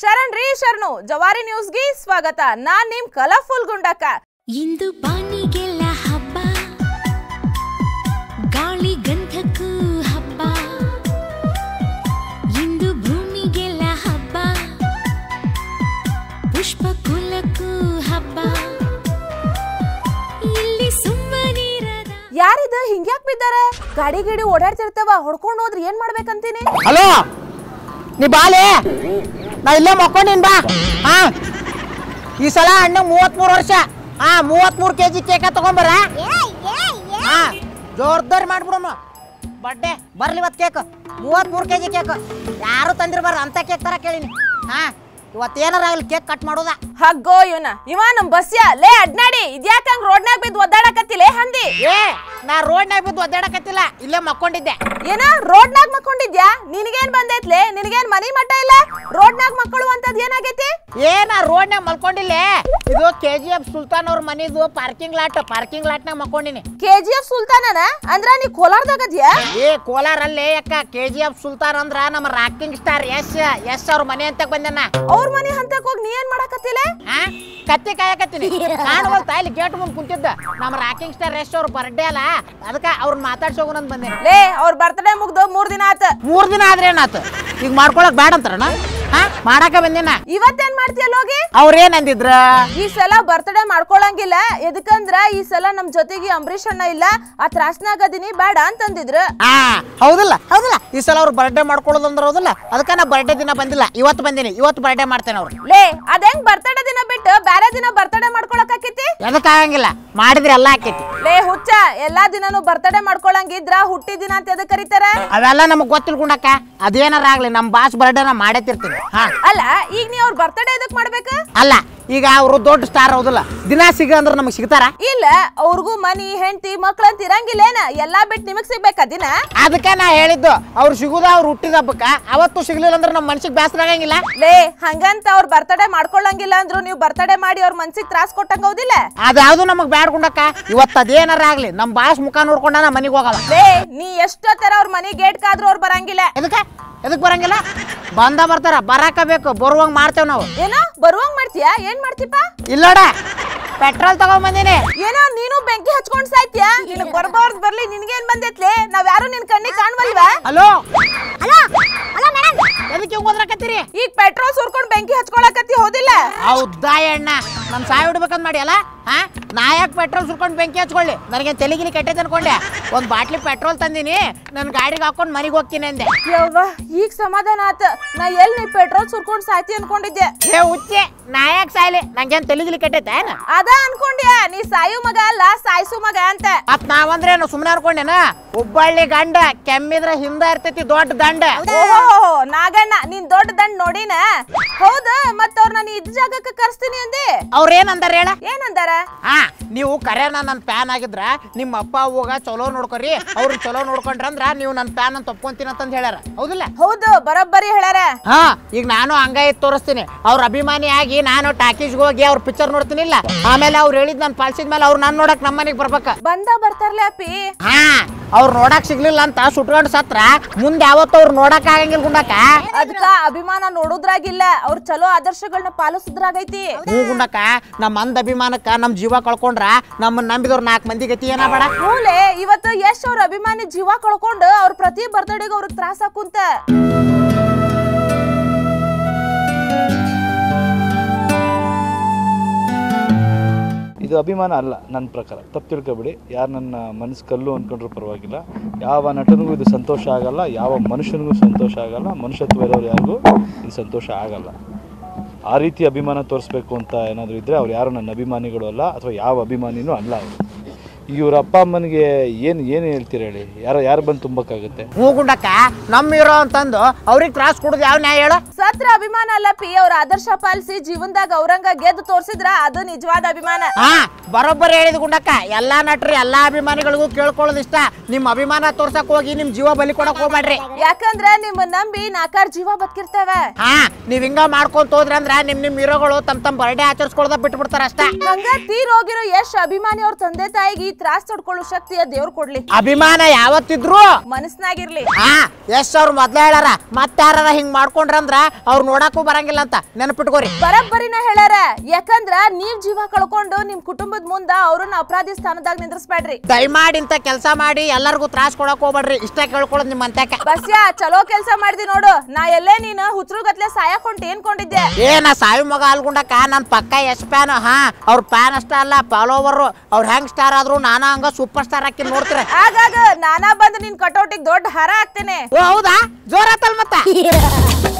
ಶರಣ್ ರೀ ಶರಣು ಜವಾರಿ ನ್ಯೂಸ್ಗೆ ಸ್ವಾಗತ. ನಾನ್ ನಿಮ್ ಕಲರ್ಫುಲ್ ಗುಂಡಕ್ಕ ಇಂದು ಬಾನಿಗೆಲ್ಲ ಹಬ್ಬ. ಗಾಳಿ ಗಂಧಕ್ಕೂ ಹಬ್ಬ. ಇಂದು ಭೂಮಿಗೆಲ್ಲ ಹಬ್ಬ. ಪುಷ್ಪ ಕುಲಕ್ಕೂ ಹಬ್ಬ. ಇಲ್ಲಿ ಸುಮ್ಮನಿರದ ಯಾರಿದ? ಹಿಂಗ್ಯಾಕ್ ಬಿದ್ದಾರೆ? ಗಾಡಿ ಗಿಡಿ ಓಡಾಡ್ತಿರ್ತಾವ ಹೊಡ್ಕೊಂಡು ಹೋದ್ರೆ ಏನ್ ಮಾಡ್ಬೇಕಂತೀನಿ? ಹಲೋ ನೀ ಬಾಲೆ? ನಾ ಇಲ್ಲೇ ಮಕ್ಕೊಂಡಿನ್ ಬಾ. ಹಾ. ಈ ಸಲ ಅಣ್ಣ ಮೂವತ್ಮೂರು ವರ್ಷ. ಹಾ, ಮೂವತ್ಮೂರು ಕೆ ಜಿ ಕೇಕ ತಗೊಂಬರ. ಹಾ, ಜೋರ್ದಾರಿ ಮಾಡ್ಬಿಡಮ್ಮ. ಬಡ್ಡೆ ಬರ್ಲಿ ಇವತ್ತು ಕೇಕ್. ಮೂವತ್ಮೂರು ಕೆ ಜಿ ಕೇಕ್. ಯಾರು ತಂದಿರ್ಬಾರ ಅಂತ ಕೇಕ್ ತರ ಕೇಳಿನಿ. ಹಾ. ಇವತ್ತು ಏನಾರ ಆಗಲಿ ಕೇಕ್ ಕಟ್ ಮಾಡೋದ? ಹಗ್ಗೋ ಇವನ. ಇವ ನಮ್ ಬಸ್ಯ ಲೇ ಅಡ್ನಾಡಿ ಇದ್ಯಾಕಂಗ್ ರೋಡ್ನಾಗ ಬಿದ್ದು ಒದ್ದಾಡಕತ್ತಿಲೇ ಹಂದಿ? ಏ ನಾ ರೋಡ್ನಾಗ ಬಿದ್ದು ಒದ್ದಾಡಕತ್ತಿಲ್ಲ ಇಲ್ಲೇ ಮಕ್ಕೊಂಡಿದ್ದೆ. ಏನ ರೋಡ್ನಾಗ ಮಕ್ಕೊಂಡಿದ್ಯಾ? ನಿನಗೇನ್ ಬಂದೈತ್ಲೆ? ನಿನಗೇನ್ ಮನಿ ಮಟ್ಟ ಇಲ್ಲ? ರೋಡ್ನಾಗ ಮಕ್ಕಳು ಅಂತದ್ ಏನಾಗೈತಿ? ಏನ ರೋಡ್ನಾಗ ಮಲ್ಕೊಂಡಿಲ್ಲ? ಇದು ಕೆ ಜಿ ಎಫ್ ಸುಲ್ತಾನ್ ಅವ್ರ ಮನಿದು ಪಾರ್ಕಿಂಗ್ ಲಾಟ್ ಪಾರ್ಕಿಂಗ್ ಲಾಟ್ನಾಗ ಮಲ್ಕೊಂಡಿನಿ. ಕೆ ಜಿ ಎಫ್ ಸುಲ್ತಾನನ? ಅಂದ್ರ ನೀ ಕೋಲಾರದಾಗದ್ಯಾ ಏ ಕೋಲಾರಲ್ಲೇ ಅಕ್ಕ. ಕೆ ಜಿ ಎಫ್ ಸುಲ್ತಾನ್ ಅಂದ್ರ ನಮ್ಮ ರಾಕಿಂಗ್ ಸ್ಟಾರ್ ಎಸ್ ಎಸ್ ಅವ್ರ ಮನೆ ಅಂತ ಬಂದನ. ಅವ್ರ ಮನೆ ಹಂತಕ್ ಹೋಗಿ ನೀ ಏನ್ ಮಾಡಕತ್ತಿಲೆ? ಆ? ಕತ್ತಿ ಕಾಯಕತ್ತೀನಿ. ಕಾಣವಲ್ತಾ ಇಲ್ಲಿ ಗೇಟ್ ಮುಂದೆ ಕುಂತಿದ್ದ. ನಮ್ಮ ರಾಕಿಂಗ್ ಸ್ಟಾರ್ ಎಸ್ ಅವ್ರ ಬರ್ಡೇ ಅಲ್ಲ. ಅದಕ್ಕೆ ಅವ್ರನ್ನ ಅಂತ ಬಂದೆ. ಲೇ ಅವ್ರ ಬರ್ತಡೇ ಮುಗ್ದು ಮೂರ್ ದಿನ ಆತ ಮೂರ್ ದಿನ ಆದ್ರೆ ಏನಾತ ಈಗ ಮಾಡ್ಕೊಳಕ್ ಬೇಡ ಅಂತಾರಣ ಹಾ ಮಾಡಾಕ ಬಂದೇನ. ಇವತ್ತೇನ್ ಮಾಡ್ತೀಯಲ್ಲ ಹೋಗಿ ಅವ್ರೇನ್ ಅಂದಿದ್ರ ಈ ಸಲ ಬರ್ತ್ಡೇ ಮಾಡ್ಕೊಳಂಗಿಲ್ಲ. ಎದಕಂದ್ರ ಈ ಸಲ ನಮ್ ಜೊತೆಗೆ ಅಂಬರೀಷ್ ಅಣ್ಣ ಇಲ್ಲ ಆ ತ್ರಾಸ್ನಾಗ ಅದೀನಿ ಬೇಡ ಅಂತಂದಿದ್ರು. ಆ ಹೌದಲ್ಲ ಹೌದಲ್ಲ. ಈ ಸಲ ಅವ್ರು ಬರ್ಡೇ ಮಾಡ್ಕೊಳ್ಳೋದು ಅಂದ್ರೆ ಹೌದಲ್ಲ. ಅದಕ್ಕ ನಾ ಬರ್ಡೇ ದಿನ ಬಂದಿಲ್ಲ. ಇವತ್ತು ಬಂದೀನಿ ಇವತ್ತು ಬರ್ಡೇ ಮಾಡ್ತೇನೆ ಅವ್ರು ಲೇ ಅದೇಂಗ್ ಬರ್ತಡೇ ದಿನ ಬಿಟ್ಟು ಬ್ಯಾರೆ ದಿನ ಬರ್ತಡೇ ಮಾಡ್ಕೊಳಕ್ ಆಕೇತಿ? ಎದಕ್ ಆಗಂಗಿಲ್ಲ. ಮಾಡಿದ್ರೆ ಎಲ್ಲ ಆಕೈತಿ. ಲೇ ಹುಚ್ಚ ಎಲ್ಲಾ ದಿನಾನು ಬರ್ತಡೇ ಮಾಡ್ಕೊಳಂಗಿದ್ರ ಹುಟ್ಟಿ ದಿನ ಅಂತ ಎದಕ್ ಕರೀತಾರ? ಅವೆಲ್ಲ ನಮಗ್ ಗೊತ್ತಿಲ್ಕೊಂಡಕ್ಕ. ಅದೇನಾರ ಆಗ್ಲಿ ನಮ್ಮ ಬಾಸ್ ಬರ್ಡೇ ನಾ ಮಾಡೇತಿರ್ತೀನಿ ಹಾ. ಅಲ್ಲ ಈಗ ನೀ ಅವ್ರ ಬರ್ತಡೇ ಎದಕ್ ಮಾಡ್ಬೇಕ? ಅಲ್ಲ ಈಗ ಅವರು ದೊಡ್ಡ ಸ್ಟಾರ್ ಹೌದಲ್ಲ? ದಿನ ಸಿಗ ಅಂದ್ರೆ ನಮಗ್ ಸಿಗ್ತಾರ? ಇಲ್ಲ ಅವ್ರಿಗೂ ಮನಿ ಹೆಂಡತಿ ಮಕ್ಳು ಅಂತ ಇರಂಗಿಲ್ಲೇನ? ಎಲ್ಲಾ ಬಿಟ್ಟು ನಿಮಗ್ ಸಿಗ್ಬೇಕಾ ದಿನ? ಅದಕ್ಕೆ ನಾ ಹೇಳಿದ್ದು ಅವ್ರು ಸಿಗುದ ಅವ್ರು ಹುಟ್ಟಿದ ಹಬ್ಬಕ್ಕ ಅವತ್ತು ಸಿಗ್ಲಿಲ್ಲ ಅಂದ್ರೆ ನಮ್ಮ ಮನ್ಸಿಗೆ ಬೇಸರ ಆಗಂಗಿಲ್ಲ? ಲೇ ಹಂಗಂತ ಅವ್ರ ಬರ್ತಡೇ ಮಾಡ್ಕೊಳ್ಳಂಗಿಲ್ಲ ಅಂದ್ರು ನೀವು ಬರ್ತಡೇ ಮಾಡಿ ಅವ್ರ ಮನ್ಸಿಗೆ ತ್ರಾಸ್ ಕೊಟ್ಟಂಗ ಹೌದಿಲ್ಲ? ಅದ್ಯಾವ್ದು ನಮಗ್ ಬ್ಯಾಡ್ಕೊಂಡಕ್ಕ ಇವತ್ತು ಅದೇನಾರ ಆಗ್ಲಿ ನಮ್ಮ ಬಾಸ್ ಮುಖ ನೋಡ್ಕೊಂಡ ನಾ ಮನಿಗೆ ಹೋಗಲ್ಲ ಲೇ ನೀ ಎಷ್ಟೊತ್ತರ ಅವ್ರ ಮನಿ ಗೇಟ್ ಕಾದ್ರೂ ಅವ್ರು ಬರಂಗಿಲ್ಲ. ಎದಕ್ಕೆ? ಎದಕ್ ಬರಂಗಿಲ್ಲ? ಬಂದ ಬರ್ತಾರ ಬರಾಕ ಬೇಕು ಬರುವಂಗ್ ಮಾಡ್ತೇವ್ ನಾವು. ಏನೋ ಬರುವಂಗ್ ಮಾಡ್ತೀಯಾ? ಏನ್ ಮಾಡ್ತೀಪ? ಇಲ್ಲೋಡ ಪೆಟ್ರೋಲ್ ತಗೊಂಡ್ಬಂದಿನಿ ಏನೋ ನೀನು ಬೆಂಕಿ ಹಚ್ಕೊಂಡ್ ಸಾಯ್ತ್ಯಾ? ನಿನಗ್ ಬರ್ಬಾರ್ದು ಬರ್ಲಿ ನಿನ್ಗೇನ್ ಬಂದೈತ್ಲೆ? ನಾವ್ ಯಾರು ನಿನ್ ಕಣ್ಣಿಗೆ ಕಾಣ್ವಲ್ವಾ? ಹಲೋ? ಹಲೋ ಹಲೋ ಮೇಡಮ್ ಎದಕ್ಕೆ ಹಿಂಗ್ ಓದ್ರಕತ್ತೀರಿ? ಈಗ ಪೆಟ್ರೋಲ್ ಸುರ್ಕೊಂಡ್ ಬೆಂಕಿ ಹಚ್ಕೊಳಕತ್ತಿ ಹೋದಿಲ್ಲ? ಹೌದಾ ಅಣ್ಣ? ನಮ್ ಸಾಯ್ ಬಿಡ್ಬೇಕಂತ ಮಾಡಿ ಅಲ್ಲ? ಹಾ? ನಾ ಯಾಕೆ ಪೆಟ್ರೋಲ್ ಸುರ್ಕೊಂಡು ಬೆಂಕಿ ಹಚ್ಕೊಳ್ಳಿ? ನನಗೆ ತಲೆಗಿಲಿ ಕೆಟ್ಟೈತೆ ಅನ್ಕೊಂಡೆ. ಒಂದು ಬಾಟ್ಲಿ ಪೆಟ್ರೋಲ್ ತಂದಿನಿ ನನ್ನ ಗಾಡಿಗೆ ಹಾಕೊಂಡು ಮನೆಗೆ ಹೋಗ್ತೀನಿ ಅಂದೆ. ಯವ್ವ ಈಗ ಸಮಾಧಾನ ಆತ. ನಾ ಎಲ್ಲಿ ನೀ ಪೆಟ್ರೋಲ್ ಸುರ್ಕೊಂಡ್ ಸಾಯ್ತಿ ಅನ್ಕೊಂಡಿದ್ದೆ? ಏ ಉಚ್ಚೆ ನಾ ಯಾಕೆ ಸಾಯ್ಲಿ? ನಂಗೇನ್ ತಲೆಗಿಲಿ ಕೆಟ್ಟೈತೆ ಏನ? ಅದ ಅನ್ಕೊಂಡ್ಯಾ ನೀ ಸಾಯು ಮಗ ಅಲ್ಲ ಸಾಯಿಸು ಮಗ ಅಂತ. ಮತ್ ನಾವಂದ್ರೇನು ಸುಮ್ಮನೆ ಅನ್ಕೊಂಡೇನ? ಹುಬ್ಬಳ್ಳಿ ಗಂಡ ಕೆಮ್ಮಿದ್ರ ಹಿಂದ ಇರ್ತೈತಿ ದೊಡ್ಡ ದಂಡ. ಓಹೋ ನಾಗಣ್ಣ ನಿನ್ ದೊಡ್ಡ ದಂಡ ನೋಡಿನ? ಹೌದ ಮತ್ತ ಅವ್ರ ನಾನು ಇದ್ ಜಾಗಕ್ಕೆ ಕರ್ಸ್ತೀನಿ ಅಂದೆ. ಅವ್ರ ಏನಂದಾರ ಹೇಳ? ಏನಂದಾರ? ಹಾ ನೀವು ಕರೆನ ನನ್ನ ಪ್ಯಾನ್ ಆಗಿದ್ರ ನಿಮ್ಮ ಅಪ್ಪ ಅವ್ವಗ ಚಲೋ ನೋಡ್ಕೊರಿ ಅವ್ರು ಚಲೋ ನೋಡ್ಕೊಂಡ್ರಂದ್ರ ನೀವು ನನ್ನ ಪ್ಯಾನ್ ಅಂತ ಒಪ್ಕೊಂತೀನಿ ಅಂತಂದ್ ಹೇಳ್ಯಾರ. ಹೌದಿಲ್ಲ? ಹೌದು ಬರೋಬ್ಬರಿ ಹೇಳ್ಯಾರ. ಹಾ ಈಗ ನಾನು ಹಂಗ ಇದ್ ತೋರಿಸ್ತೀನಿ. ಅವ್ರ ಅಭಿಮಾನಿ ಆಗಿ ನಾನು ಟಾಕೀಸ್ಗೆ ಹೋಗಿ ಅವ್ರ ಪಿಕ್ಚರ್ ನೋಡ್ತೀನಿಲ್ಲ. ಆಮೇಲೆ ಅವ್ರು ಹೇಳಿದ್ ನಾನು ಪಾಲ್ಸಿದ ಮೇಲೆ ಅವ್ರು ನಾನು ನೋಡಕ್ ನಮ್ಮ ಮನೆಗೆ ಬರ್ಬೇಕ. ಬಂದ ಬರ್ತಾರ್ಲೆ ಅಪ್ಪಿ. ಹಾ ಅವ್ರು ನೋಡಕ್ ಸಿಗ್ಲಿಲ್ಲ ಅಂತ ಸುಟ್ಕೊಂಡು ಸತ್ರ ಮುಂದೆ ಯಾವತ್ತು ಅವ್ರು ನೋಡಕ್ ಆಗಂಗಿಲ್ಲ ಗುಂಡಕ ಅದಕ್ಕ ಅಭಿಮಾನ ನೋಡೋದ್ರಾಗಿಲ್ಲ ಅವ್ರ ಚಲೋ ಆದರ್ಶಗಳನ್ನ ಪಾಲಿಸುದ್ರಾಗೈತಿ ಹೂ ಗುಂಡಕ್ಕ ನಮ್ಮ ಅಂದ ಅಭಿಮಾನಕ್ಕ ನಮ್ಮ ಜೀವ ಕಳ್ಕೊಂಡ್ರ ನಮ್ಮನ್ನ ನಂಬಿದವ್ರು ನಾಲ್ಕು ಮಂದಿ ಗತಿ ಏನ ಬೇಡ. ಮೂಲೆ ಇವತ್ತು ಯಶ್ ಅವ್ರ ಅಭಿಮಾನಿ ಜೀವ ಕಳ್ಕೊಂಡು ಅವ್ರ ಪ್ರತಿ ಬರ್ತಡೆಗೆ ಅವ್ರಿಗೆ ತ್ರಾಸ ಕುಂತ. ಇದು ಅಭಿಮಾನ ಅಲ್ಲ ನನ್ನ ಪ್ರಕಾರ. ತಪ್ಪು ತಿಳ್ಕೊಬೇಡಿ. ಯಾರು ನನ್ನ ಮನಸ್ಸು ಕಲ್ಲು ಅಂದ್ಕೊಂಡ್ರೂ ಪರವಾಗಿಲ್ಲ. ಯಾವ ನಟನಿಗೂ ಇದು ಸಂತೋಷ ಆಗಲ್ಲ ಯಾವ ಮನುಷ್ಯನಿಗೂ ಸಂತೋಷ ಆಗಲ್ಲ ಮನುಷ್ಯತ್ವ ಇರೋರು ಯಾರಿಗೂ ಇದು ಸಂತೋಷ ಆಗಲ್ಲ. ಆ ರೀತಿ ಅಭಿಮಾನ ತೋರಿಸ್ಬೇಕು ಅಂತ ಏನಾದರೂ ಇದ್ದರೆ ಅವ್ರು ಯಾರು ನನ್ನ ಅಭಿಮಾನಿಗಳು ಅಲ್ಲ ಅಥವಾ ಯಾವ ಅಭಿಮಾನಿನೂ ಅಲ್ಲ ಅವರು. ಇವ್ರ ಅಪ್ಪ ಅಮ್ಮನಿಗೆ ಏನು ಏನು ಹೇಳ್ತೀರ ಹೇಳಿ? ಯಾರು ಯಾರು ಬಂದು ತುಂಬಕ್ಕಾಗುತ್ತೆ? ಹೂ ಗುಂಡಕ್ಕ ನಮ್ಮ ಇರೋ ಅಂತಂದು ಅವ್ರಿಗೆ ತ್ರಾಸ್ ಕೊಡುದು ಯಾವ ನ್ಯಾಯ ಹೇಳ. ಸತ್ರ ಅಭಿಮಾನ ಅಲ್ಲ ಪಿ ಅವ್ರ ಆದರ್ಶ ಪಾಲಿಸಿ ಜೀವನದಾಗ ಔರಂಗ ಗೆದ್ದು ತೋರ್ಸಿದ್ರ ಅದು ನಿಜವಾದ ಅಭಿಮಾನ. ಹಾ ಬರೋಬ್ಬರಿ ಹೇಳಿದ ಗುಂಡಕ್ಕ ಎಲ್ಲಾ ನಟರು ಎಲ್ಲಾ ಅಭಿಮಾನಿಗಳಿಗೂ ಕೇಳ್ಕೊಳ್ಳೋದು ಇಷ್ಟ. ನಿಮ್ಮ ಅಭಿಮಾನ ತೋರ್ಸಕ್ ಹೋಗಿ ನಿಮ್ ಜೀವ ಬಲಿ ಕೊಡಕ್ ಹೋಗ್ಬೇಡ್ರಿ. ಯಾಕಂದ್ರ ನಿಮ್ಮ ನಂಬಿ ನಾಕಾರ ಜೀವ ಬದುಕಿರ್ತವ. ಹಾ ನೀವ್ ಹಿಂಗ ಮಾಡ್ಕೊಂತ ಹೋದ್ರ ಅಂದ್ರ ನಿಮ್ ನಿಮ್ ಹೀರೋಗಳು ತಮ್ ತಮ್ ಬರ್ಡೇ ಆಚರಿಸ್ಕೊಳ್ದ ಬಿಟ್ಬಿಡ್ತಾರ ಅಷ್ಟ ಹಂಗ ತೀರ್ ಹೋಗಿರೋ ಯಶ್ ಅಭಿಮಾನಿ ಅವ್ರ ತಂದೆ ತಾಯಿಗೆ ತ್ರಾಸ್ ತೊಡ್ಕೊಳ್ಳೋ ಶಕ್ತಿಯ ದೇವ್ರ ಕೊಡ್ಲಿ. ಅಭಿಮಾನ ಯಾವತ್ತಿದ್ರು? ಮನಸ್ನಾಗಿರ್ಲಿ ಹಾ ಎಷ್ಟ್ ಅವ್ರು ಮೊದ್ಲ ಹೇಳಾರ ಮತ್ತಾರ ಹಿಂಗ್ ಮಾಡ್ಕೊಂಡ್ರಂದ್ರ ಅವ್ರ ನೋಡಕ್ಕೂ ಬರಂಗಿಲ್ಲ ಅಂತ ನೆನಪಿಟ್ಕೋರಿ. ಬರಬ್ಬರಿನ ಹೇಳಾರ ಯಾಕಂದ್ರ ನೀವ್ ಜೀವ ಕಳ್ಕೊಂಡು ನಿಮ್ ಕುಟುಂಬದ ಮುಂದ ಅವ್ರನ್ನ ಅಪರಾಧಿ ಸ್ಥಾನದಾಗ ನಿಂದ್ರಿಸ್ಬೇಡ್ರಿ. ದಯಮಾಡಿ ಇಂತ ಕೆಲಸ ಮಾಡಿ ಎಲ್ಲರಿಗೂ ತ್ರಾಸ್ ಕೊಡಕ್ ಹೋಗ್ಬೇಡ್ರಿ. ಇಷ್ಟ ಕೇಳ್ಕೊಳ್ಳೋದು ನಿಮ್ ಅಂತ ಬಸ್ಯಾ ಚಲೋ ಕೆಲಸ ಮಾಡ್ದಿ ನೋಡು. ನಾ ಎಲ್ಲೇ ನೀನು ಹುಚ್ರುಗತ್ಲೆ ಸಾಯಕ್ ಹೊಂಟಿ ಏನ್ಕೊಂಡಿದ್ದೆ ಏ ನಾ ಸಾವಿ ಮಗ ಅಲ್ಗುಂಡಕ್ಕ. ನನ್ ಪಕ್ಕ ಎಸ್ ಪ್ಯಾನ್ ಹಾ ಅವ್ರ ಪ್ಯಾನ್ ಅಷ್ಟ ಅಲ್ಲ ಫಾಲೋವರ್ ಅವ್ರ ಹೆಂಗ್ ಸ್ಟಾರ್ ಆದ್ರು ನಾನಾ ಹಂಗ ಸೂಪರ್ ಸ್ಟಾರ್ ಹಾಕಿ ನೋಡ್ತೀರ? ಆಗಾಗ ನಾನಾ ಬಂದು ನಿನ್ ಕಟೌಟಿಗ್ ದೊಡ್ಡ ಹರ ಹಾಕ್ತೇನೆ. ಓ ಹೌದಾ? ಜೋರಾತಲ್ ಮತ್ತ?